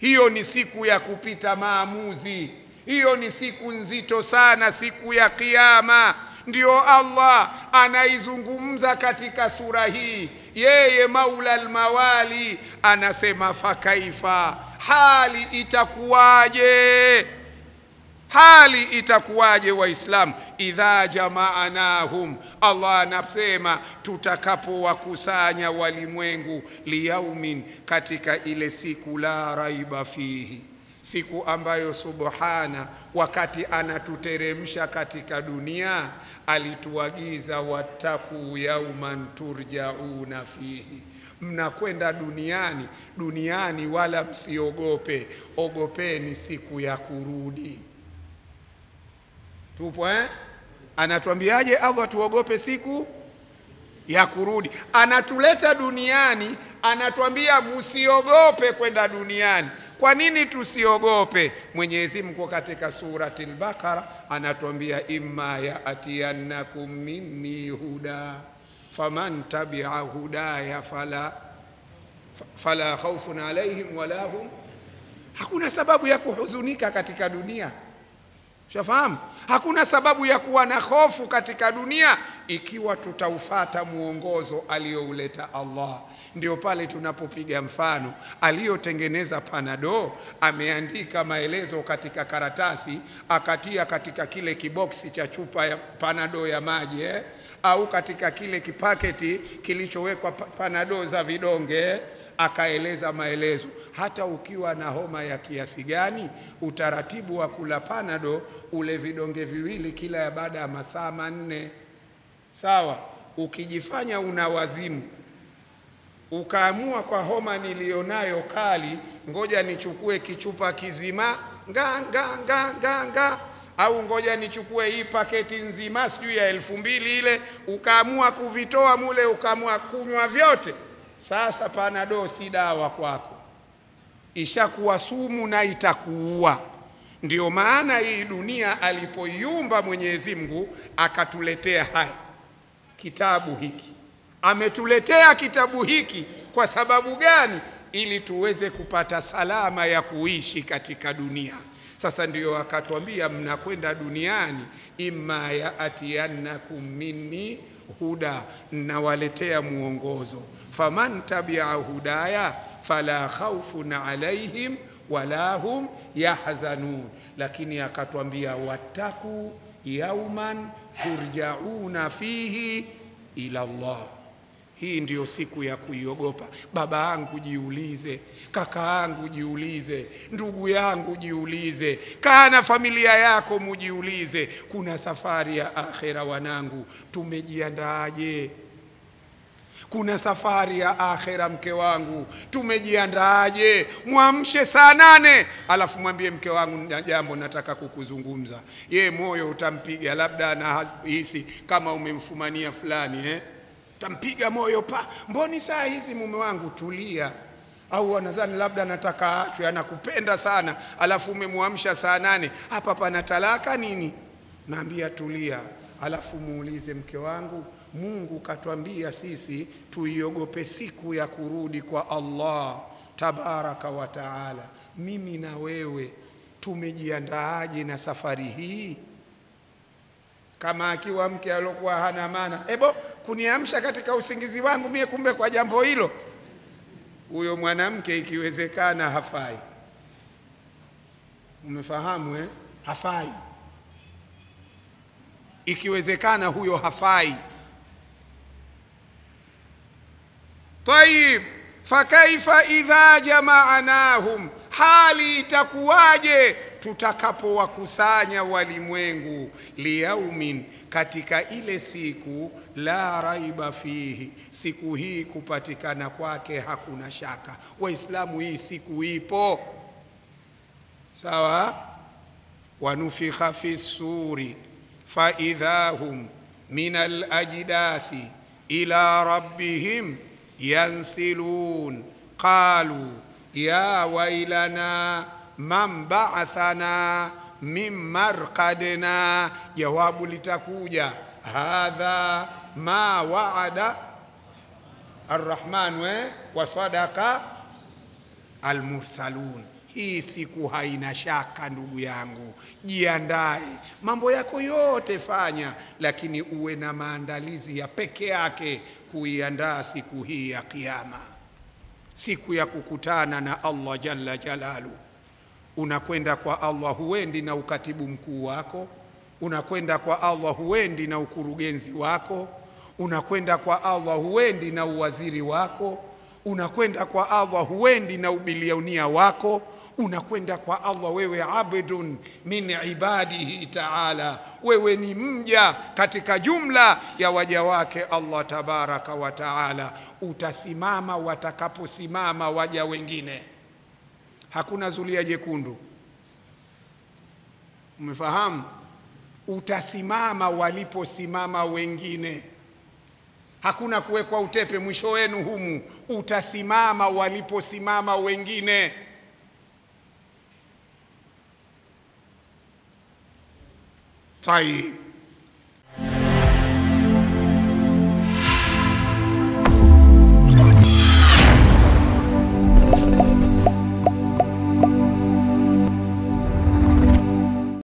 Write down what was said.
hiyo ni siku ya kupita maamuzi. Hiyo ni siku nzito sana siku ya Kiyama. Ndiyo allah anaizungumza katika sura hii. Yeye maula lmawali anasema fakaifa hali itakuwaje hali itakuwaje waislamu? Idha jamaanahum. Allah anasema tutakapowakusanya walimwengu liyaumin katika ile siku la raiba fihi. Siku ambayo subhana wakati anatuteremsha katika dunia alituagiza wattaku yauman turjauna fihi. Mnakwenda duniani duniani wala msiogope. Ogopeni siku ya kurudi tupo eh? anatuambiaje? Allah tuogope siku ya kurudi. Anatuleta duniani anatuambia msiogope kwenda duniani. Kwa nini tusiogope? Mwenyezi mungu katika surati lbakara anatuambia imma yaatiyannakum minni huda faman tabia hudaya fala, fala khaufun alaihim wala hum. Hakuna sababu ya kuhuzunika katika dunia shafahamu hakuna sababu ya kuwa na hofu katika dunia ikiwa tutaufata mwongozo aliyouleta allah ndio pale tunapopiga mfano aliyotengeneza panado ameandika maelezo katika karatasi akatia katika kile kiboksi cha chupa ya panado ya maji eh? au katika kile kipaketi kilichowekwa panado za vidonge eh? Akaeleza maelezo. Hata ukiwa na homa ya kiasi gani utaratibu wa kula panado ule vidonge viwili kila baada ya masaa manne. Sawa ukijifanya una wazimu ukaamua kwa homa niliyonayo kali ngoja nichukue kichupa kizima nga nga nga nga nga au ngoja nichukue hii paketi nzima sijui ya elfu mbili ile ukaamua kuvitoa mule ukaamua kunywa vyote sasa panado si dawa kwako. Ishakuwa sumu na itakuua. Ndio maana hii dunia alipoiumba mwenyezi mungu akatuletea haya kitabu hiki. Ametuletea kitabu hiki kwa sababu gani? Ili tuweze kupata salama ya kuishi katika dunia. Sasa ndiyo akatwambia mnakwenda duniani imma yaatiyannakum minni huda nawaletea mwongozo faman tabia hudaya fala khaufun alaihim wala hum yahzanun. Lakini akatwambia wattaku yauman turjauna fihi ila llah hii ndiyo siku ya kuiogopa. Baba yangu jiulize kaka yangu jiulize ndugu yangu jiulize kaa na familia yako mujiulize. Kuna safari ya akhera wanangu tumejiandaaje? Kuna safari ya akhera mke wangu tumejiandaaje? Mwamshe saa nane. Alafu mwambie mke wangu na jambo nataka kukuzungumza. Ye moyo utampiga labda anahisi kama umemfumania fulani eh? Tampiga moyo pa mboni saa hizi mume wangu tulia. Au anadhani labda anataka achwe anakupenda sana alafu umemwamsha saa nane. Hapa pana talaka nini? Naambia tulia. Alafu muulize mke wangu mungu katwambia sisi tuiogope siku ya kurudi kwa allah tabaraka wa taala. Mimi na wewe tumejiandaaje na safari hii kama akiwa mke aliokuwa hana maana. Ebo kuniamsha katika usingizi wangu mie kumbe kwa jambo hilo? Huyo mwanamke ikiwezekana hafai. Umefahamu eh? hafai. Ikiwezekana huyo hafai. Tayib fakaifa idha jamaanahum hali itakuwaje? Tutakapowakusanya walimwengu liyaumin katika ile siku la raiba fihi. Siku hii kupatikana kwake hakuna shaka. Waislamu hii siku ipo. Sawa? Wanufikha fi suri faidha hum min alajdathi ila rabbihim yansilun. Qalu ya wailana man ba'athana min marqadina jawabu litakuja hadha ma waada arrahman we wa sadaqa almursalun. Hii siku haina shaka, ndugu yangu, jiandae, mambo yako yote fanya, lakini uwe na maandalizi ya peke yake kuiandaa siku hii ya Kiyama, siku ya kukutana na Allah jalla jalalu. Unakwenda kwa Allah, huendi na ukatibu mkuu wako, unakwenda kwa Allah, huendi na ukurugenzi wako, unakwenda kwa Allah, huendi na uwaziri wako unakwenda kwa Allah huendi na ubilionia wako, unakwenda kwa Allah wewe abdun min ibadihi taala, wewe ni mja katika jumla ya waja wake Allah tabaraka wa taala. Utasimama watakaposimama waja wengine, hakuna zulia jekundu. Umefahamu? Utasimama waliposimama wengine hakuna kuwekwa utepe mwisho wenu humu, utasimama waliposimama wengine. Tayib,